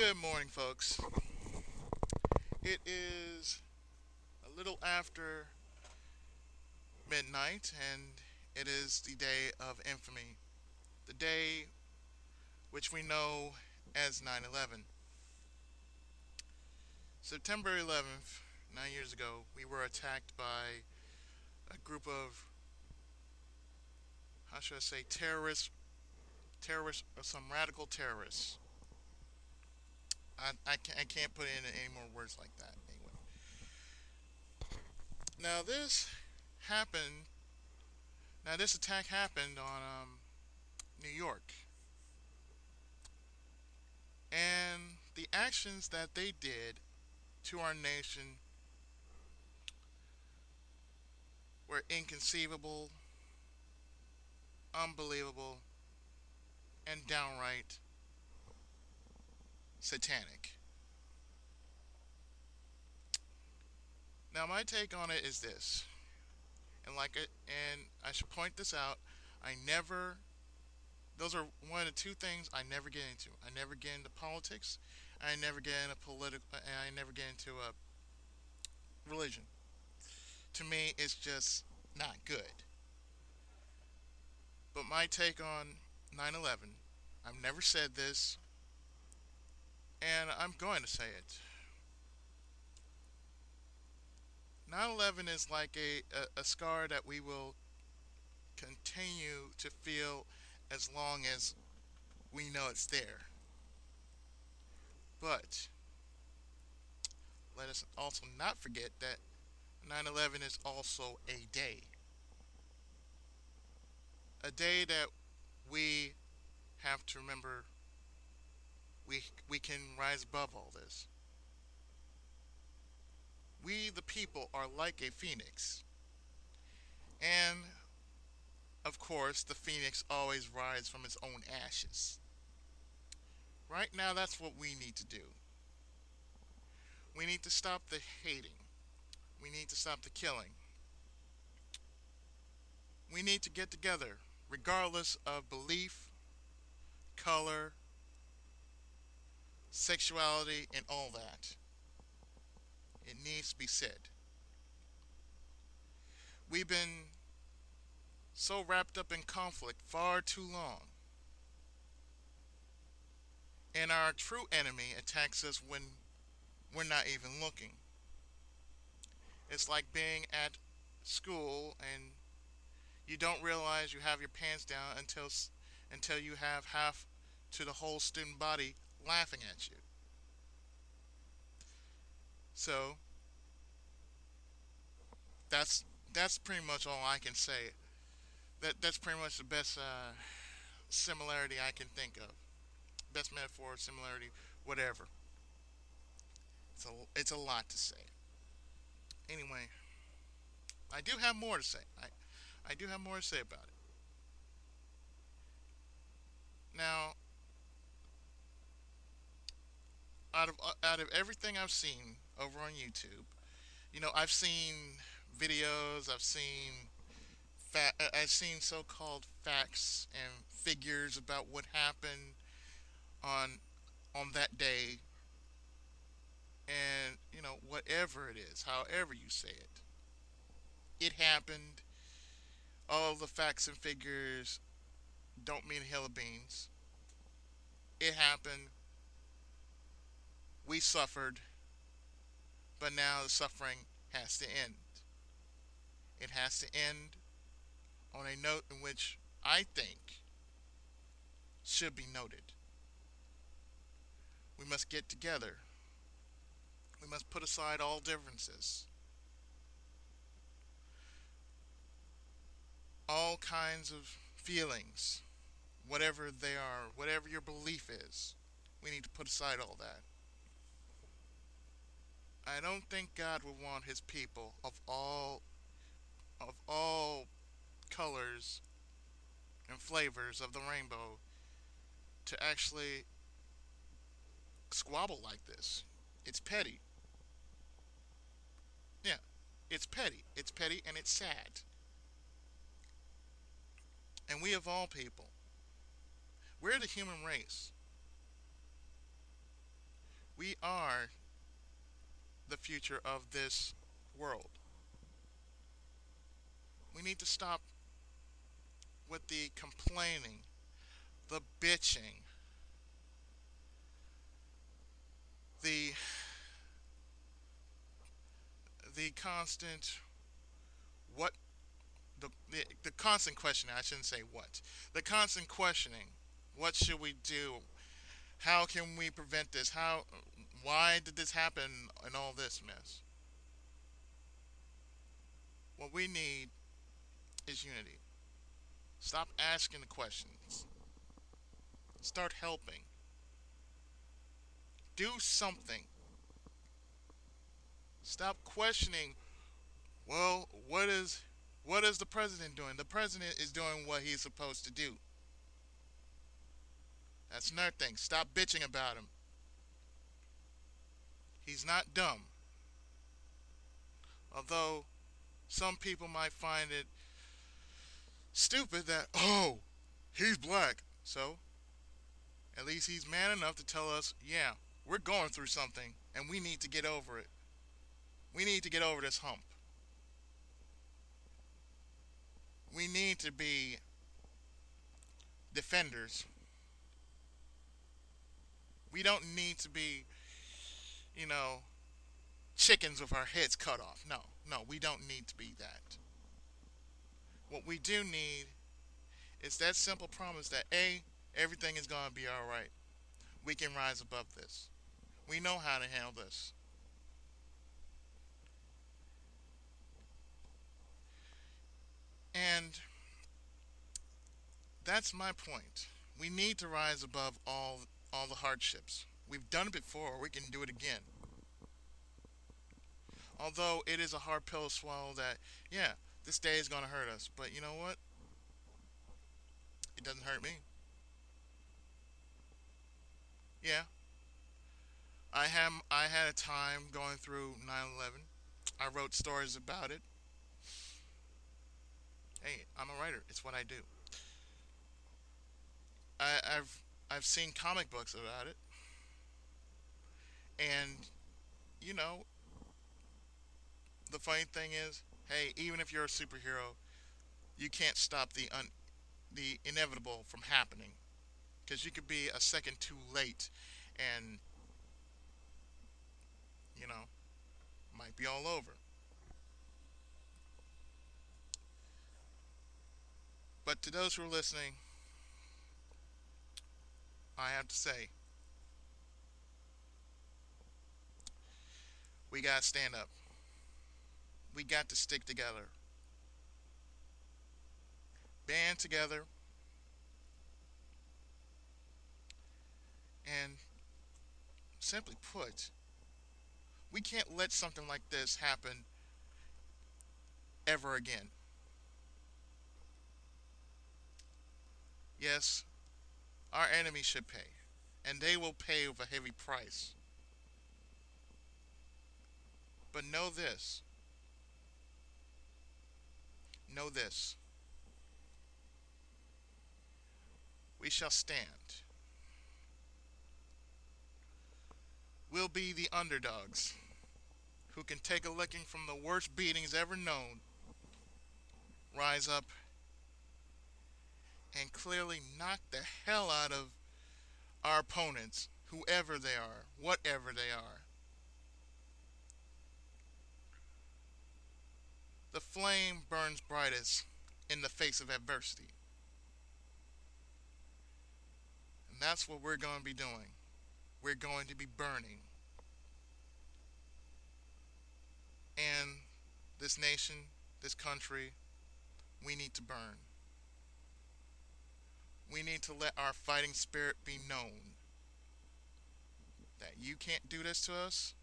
Good morning, folks. It is a little after midnight, and it is the day of infamy. The day which we know as 9 11. September 11th, nine years ago, we were attacked by a group of, how should I say, terrorists, terrorists, or some radical terrorists I, I, can't, put in any more words like that. Anyway. Now this happened. Now this attack happened on um, New York, and the actions that they did to our nation were inconceivable, unbelievable, and downright satanic. Now my take on it is this, and like it, and I should point this out. I never. Those are one of the two things I never get into. I never get into politics. I never get into political. I never get into a religion. To me, it's just not good. But my take on 9/11, I've never said this and I'm going to say it. 9/11 is like a, a, a, scar that we will continue to feel as long as we know it's there. But let us also not forget that 9/11 is also a day. A day that we have to remember we, we can rise above all this. We, the people, are like a phoenix. And, of course, the phoenix always rises from its own ashes. Right now, that's what we need to do. We need to stop the hating. We need to stop the killing. We need to get together, regardless of belief, color, sexuality, and all that. It needs to be said. We've been so wrapped up in conflict far too long. And our true enemy attacks us when we're not even looking. It's like being at school and you don't realize you have your pants down until until you have half to the whole student body laughing at you. So that's that's pretty much all I can say. That that's pretty much the best uh, similarity I can think of. Best metaphor, similarity, whatever. It's a it's a lot to say. Anyway, I do have more to say. I I do have more to say about it. Now, out of uh, out of everything I've seen over on YouTube, you know, I've seen videos, I've seen fa- uh, I've seen so-called facts and figures about what happened on on that day, and you know, whatever it is, however you say it, it happened. All the facts and figures don't mean a hill of beans. It happened we suffered, but now the suffering has to end. It has to end on a note in which I think should be noted. We must get together. We must put aside all differences. All kinds of feelings, whatever they are, whatever your belief is, we need to put aside all that. I don't think God would want his people of all of all colors and flavors of the rainbow to actually squabble like this. It's petty. Yeah, it's petty. It's petty and it's sad. And we of all people, we're the human race. We are the future of this world. We need to stop with the complaining, the bitching, the the constant what the, the the constant questioning I shouldn't say what the constant questioning what should we do how can we prevent this how why did this happen and all this mess what we need is unity stop asking the questions start helping do something Stop questioning. Well, what is what is the president doing? The president is doing what he's supposed to do. That's another thing. Stop bitching about him. He's not dumb. Although some people might find it stupid that, oh, he's black. So, at least he's man enough to tell us, yeah, we're going through something and we need to get over it. We need to get over this hump. We need to be defenders. We don't need to be, you know, chickens with our heads cut off. No, no, we don't need to be that. What we do need is that simple promise that A, everything is going to be all right. We can rise above this. We know how to handle this. And that's my point. We need to rise above all all the hardships. We've done it before, we can do it again. Although it is a hard pill to swallow that, yeah, this day is going to hurt us. But you know what? It doesn't hurt me. Yeah. I have I had a time going through 9/11. I wrote stories about it. Hey, I'm a writer. It's what I do. I, I've I've seen comic books about it, and you know, the funny thing is, hey, even if you're a superhero, you can't stop the un, the inevitable from happening, because you could be a second too late, and you know, might be all over. But to those who are listening, I have to say, we got to stand up. We got to stick together. Band together. And simply put, we can't let something like this happen ever again. Yes, our enemies should pay, and they will pay with a heavy price. But know this. Know this. We shall stand. We'll be the underdogs who can take a licking from the worst beatings ever known, rise up and clearly knock the hell out of our opponents, whoever they are, whatever they are. The flame burns brightest in the face of adversity. And that's what we're going to be doing. We're going to be burning. And this nation, this country, we need to burn we need to let our fighting spirit be known. That you can't do this to us,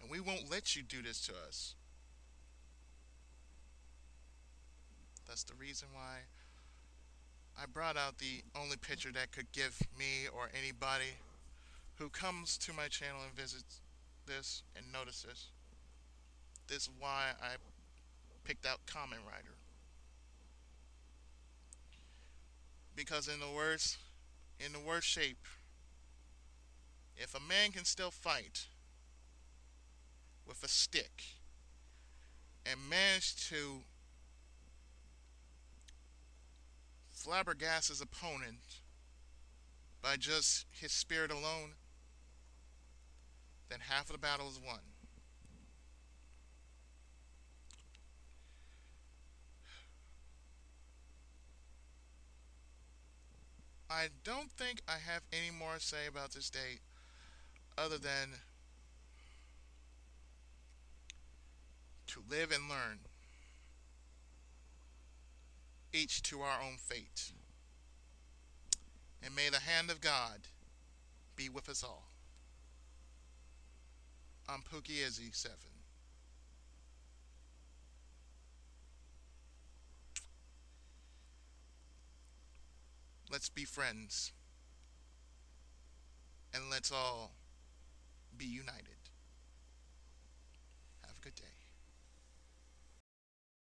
and we won't let you do this to us. That's the reason why I brought out the only picture that could give me or anybody who comes to my channel and visits this and notices. This is why I picked out Kamen Rider. because in the worst in the worst shape If a man can still fight with a stick and manage to flabbergast his opponent by just his spirit alone, then half of the battle is won. I don't think I have any more to say about this date other than to live and learn, each to our own fate. And may the hand of God be with us all. I'm Pookie Izzy 7. Let's be friends. And let's all be united. Have a good day.